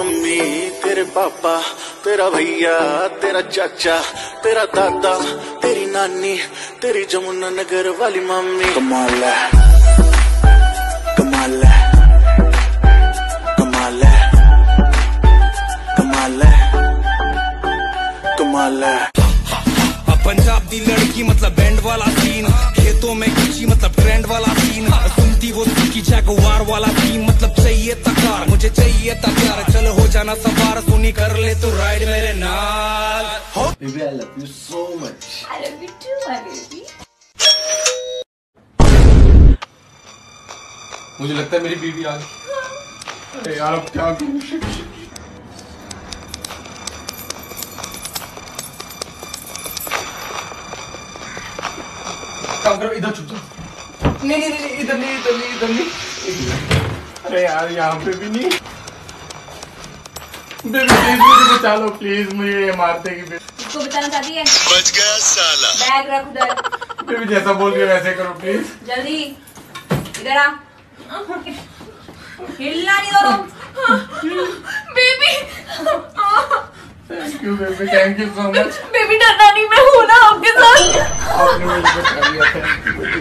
Mummy तेरे पापा तेरा भैया तेरा चाचा तेरा दादा तेरी नानी तेरी जमुना नगर वाली मम्मी। कमाल है। कमाल है। कमाल है। कमाल है। कमाल है। पंजाब दी लड़की मतलब बैंड वाला सीन खेतों में किची मतलब ट्रेंड वाला सीन सुनती वो की जगवार वाला थीम मतलब चाहिए तकार। मुझे चाहिए हो जाना सवार सुनी कर ले तो राइड मेरे नाल। हो Baby, I love you so much. I love you too, my मुझे लगता है मेरी बीवी आ गई। अरे यार अब क्या करूँ? काम करो इधर छुप जाओ। नहीं नहीं नहीं इधर नहीं इधर नहीं इधर नहीं। अरे यार यहाँ पे भी नहीं। बेबी प्लीज़ मुझे बचा लो प्लीज़ मुझे ये मारते कि इसको बचाना चाहती है? बच गया साला। बैग रख उधर। बेबी जैसा बोल रही वैसे करो प्लीज़ जल्दी। इधर आ। हिलना नहीं दोनों baby. Thank you baby thank you so much baby डरना नहीं मैं हूँ ना आपके साथ। आपने मुझे बचा लिया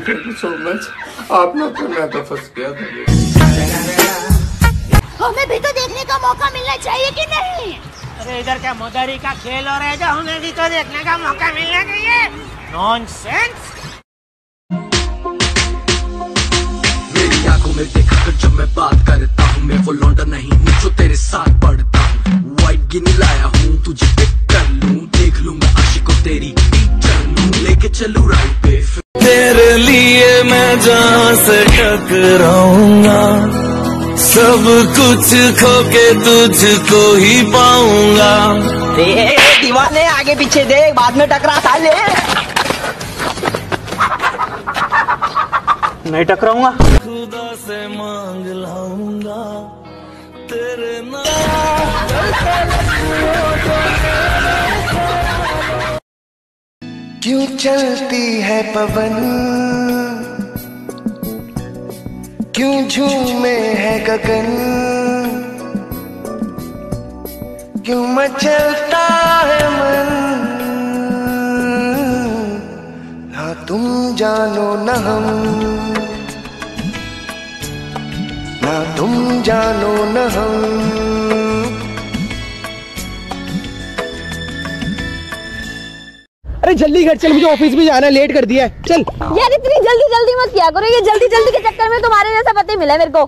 थैंक यू सो मच आप ना तो मैं तो फंस गया था। हमें भी तो मौका मिलना चाहिए कि नहीं? अरे इधर क्या मोदारी का खेल हो रहा है? जो हमें भी तो देखने का मौका मिलना चाहिए। नॉनसेंस मेरी आँखों में देखा कर जब मैं बात करता हूँ मैं वो लौंडा नहीं हूँ जो तेरे साथ पढ़ता हूँ। वाइट गिनी लाया हूँ तुझे पिक कर लूँ देख लूँगा आशिक को तेरी टीचर लूँ लेके चलू राइट पे। तेरे लिए मैं जहाँ से टकराऊँगा सब कुछ खो के तुझको ही पाऊँगा। दीवाने आगे पीछे देख बाद में टकरा साले। नहीं टकराऊँगा? खुदा से मांग लाऊँगा तेरे नाम। क्यों चलती है पवन? क्यों झूमे है गगन? क्यों मचलता है मन? ना तुम जानो न हम। ना तुम जानो न हम। अरे जल्दी घर चल, मुझे ऑफ़िस भी जाना लेट कर दिया है। चल। यार, इतनी जल्दी जल्दी मत किया करो, ये जल्दी जल्दी के चक्कर में तुम्हारे जैसा पति मिला मेरे को।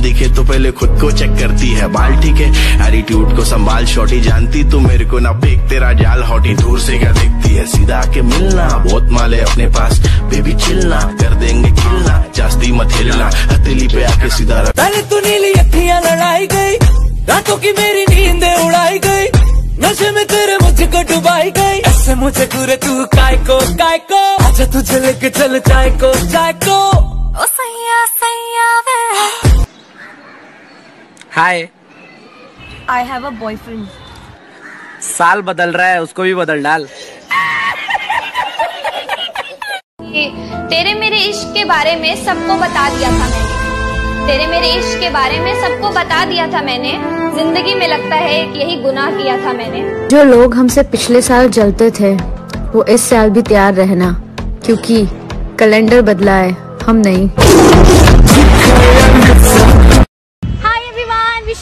दिखे तो पहले खुद को चेक करती है बाल ठीक है? एटीट्यूड को संभाल शॉटी जानती तू मेरे को ना फेंक तेरा जाल हॉटी दूर से क्या देखती है? सीधा आके मिलना बहुत माले अपने पास बेबी चिलना कर देंगे खिलना जास्ती मत हिलना हथेली पे आके सीधा रख। पहले तू नीली अखियाँ लड़ाई गई रातों की मेरी नींद उड़ाई गई नशे में तेरे मुझको डुबाई गई। ऐसे मुझे घूरे तू काय को काय को? आजा तुझे लेके चल चाय को चाय को। ओ सैया सैया वे। हाय आई हैव अ बॉयफ्रेंड साल बदल रहा है उसको भी बदल डाल। तेरे मेरे इश्क के बारे में सबको बता दिया था मैंने। तेरे मेरे इश्क के बारे में सबको बता दिया था मैंने। ज़िंदगी में लगता है कि यही गुनाह किया था मैंने। जो लोग हमसे पिछले साल जलते थे वो इस साल भी तैयार रहना क्योंकि कैलेंडर बदला है हम नहीं।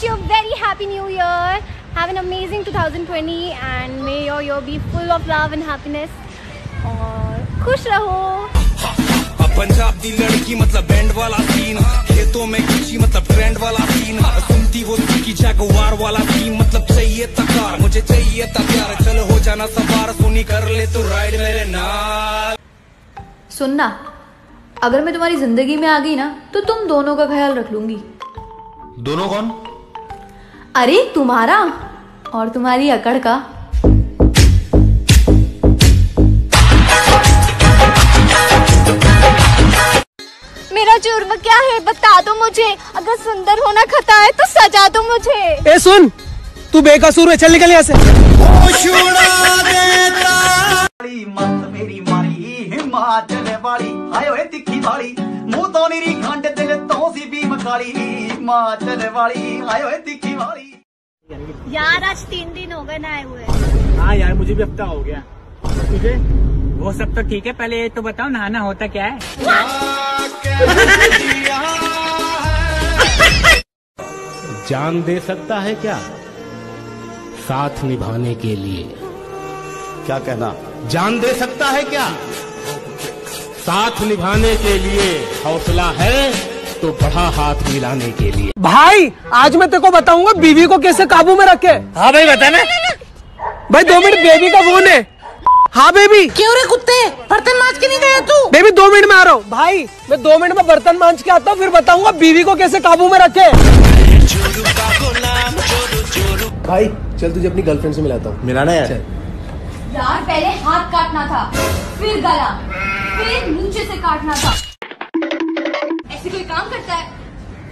Wish you a very happy new year. Have an amazing 2020 and may your year be full of love and happiness. और खुश रहो। पंजाब दी लड़की मतलब बैंड वाला सीन खेतों में किची मतलब ट्रेंड वाला सीन सुनती वो की जगवार वाला थीम मतलब चाहिए तकार। मुझे चाहिए प्यार चल हो जाना सवार सुनी कर ले तो राइड मेरे नाल। सुनना अगर मैं तुम्हारी ज़िंदगी में आ गई ना तो तुम दोनों का ख्याल रख लूँगी। दोनों कौन? अरे तुम्हारा? और तुम्हारी अकड़ का? मेरा जुर्म क्या है? बता दो मुझे। अगर सुंदर होना खता है तो सजा दो मुझे। ए सुन। तू बेकसूर है चल निकल यहाँ से। मत वाली। आयो है तिखी वाली मुँह तो नीरी खंड दिल तो सी भी मकाली हिमाचल वाली आयो है तिखी वाली। यार आज तीन दिन हो गए ना आए हुए। हाँ यार मुझे भी हफ़्ता तो हो गया। तुझे? वो सब तो ठीक है पहले तो बताओ नहाना होता क्या है? जान दे सकता है क्या? साथ निभाने के लिए। क्या कहना? जान दे सकता है क्या? साथ निभाने के लिए हौसला है? तो बढ़ा हाथ मिलाने के लिए। भाई आज मैं तेरे को बताऊँगा बीवी को कैसे काबू में रखे। हाँ भाई बता ना। भाई दो मिनट बेबी का फ़ोन है। हाँ बेबी। क्यों रे कुत्ते? बर्तन मांज के नहीं गया तू? बेबी दो मिनट में आ रहा हूँ। भाई मैं दो मिनट में बर्तन मांज के आता हूँ फिर बताऊँगा बीवी को कैसे काबू में रखे। भाई चल तुझे अपनी गर्लफ्रेंड से मिलाता हूँ। मिलाना यार। यार पहले हाथ काटना था फिर गला फिर नीचे से काटना था। ऐसे कोई काम करता है?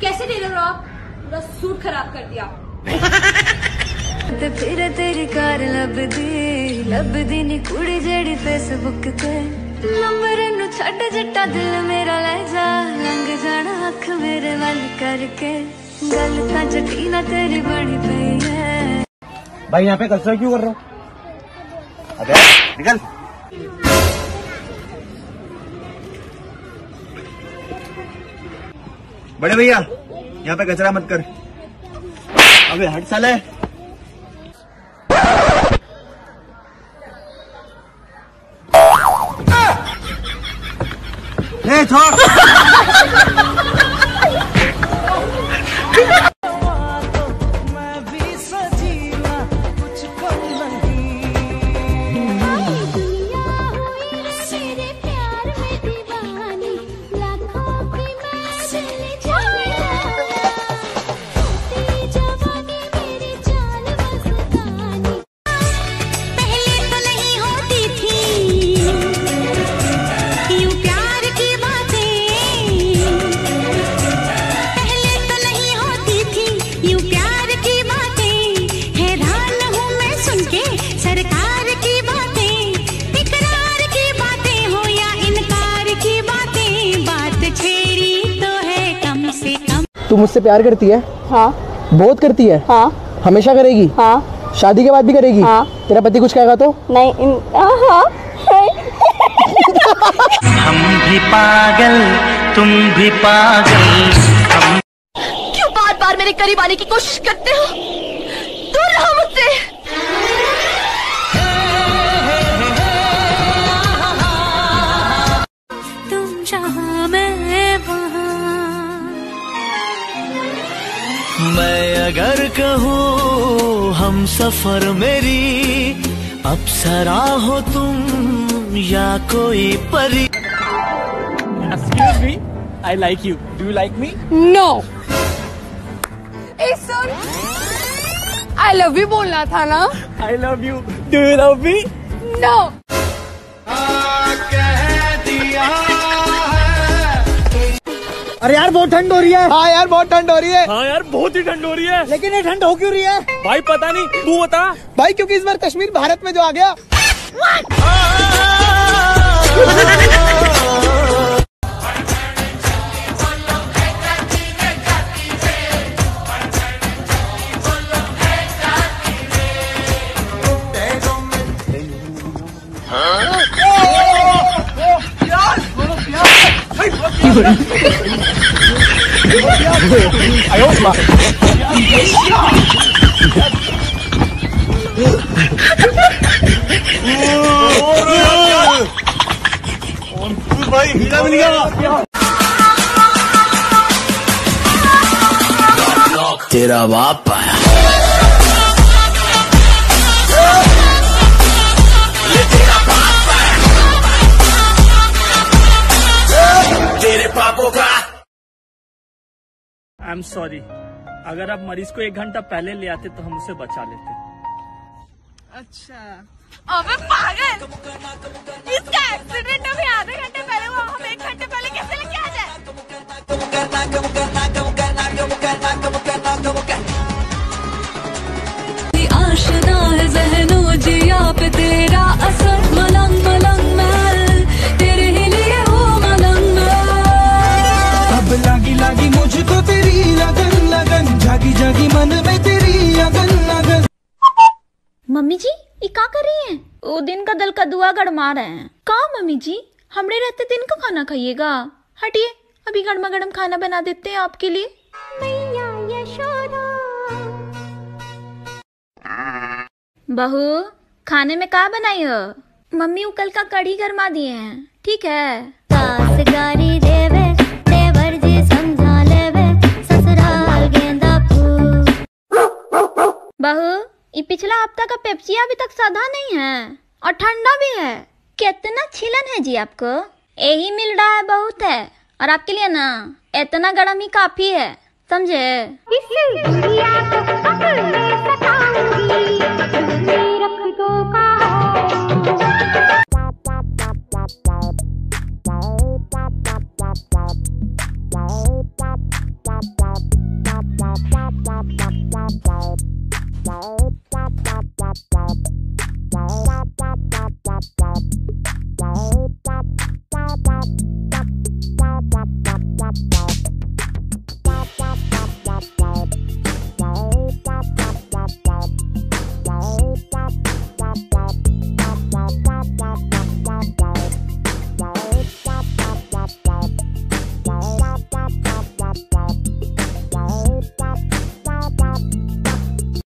कैसे टेलर हो आप? पूरा सूट खराब कर दिया। फिर तेरी कार कुड़ी जेड़ी फेसबुक ते। नंबर दिल मेरा ले जा जाना अख मेरे करके। गल तेरी बड़ी पई है। भाई यहाँ पे कल्चर क्यों कर रहा हूँ? निकल। बड़े भैया यहाँ पे कचरा मत कर। अबे हट साले। ए तू मुझसे प्यार करती है? हाँ। बहुत करती है? हाँ। हमेशा करेगी? हाँ। शादी के बाद भी करेगी? हाँ। तेरा पति कुछ कहेगा तो? नहीं हाँ। हम भी पागल तुम भी पागल। हम क्यों बार बार मेरे करीब आने की कोशिश करते हो? दूर रहो मुझसे। अगर कहूँ हम सफ़र मेरी अप्सरा हो तुम या कोई परी। Excuse me I like you do you like me no ए सुन आई लव यू बोलना था ना? I love you do you love me no अरे यार बहुत ठंड हो रही है। हाँ यार बहुत ठंड हो रही है। हाँ यार बहुत ही ठंड हो रही है। लेकिन ये ठंड हो क्यों रही है? भाई पता नहीं तू बता। भाई क्योंकि इस बार कश्मीर भारत में जो आ गया। भाई हीरा मिल गया तेरा बाप आया। आई एम सॉरी अगर आप मरीज़ को एक घंटा पहले ले आते तो हम उसे बचा लेते। अच्छा। अबे पागल! इसका एक्सीडेंट अभी आधे घंटे पहले हुआ हम एक घंटे पहले कैसे लेके आ जाए? आशना जहनो जिया पे तेरा असर मन में तेरी लगन लगन मम्मी जी ये का कर रही हैं? वो दिन का दल का दुआ गड़मा रहे हैं। का मम्मी जी? हमरे रहते दिन का खाना खाइएगा। हटिए अभी गर्मा गर्म खाना बना देते हैं आपके लिए। बहू खाने में का बनाई हो? मम्मी वो कल का कढ़ी गरमा दिए हैं। ठीक है। पिछला हफ़्ता का पेप्सी अभी तक साधा नहीं है और ठंडा भी है। कितना छिलन है जी आपको। यही मिल रहा है बहुत है। और आपके लिए ना, इतना गर्म ही काफ़ी है, समझे?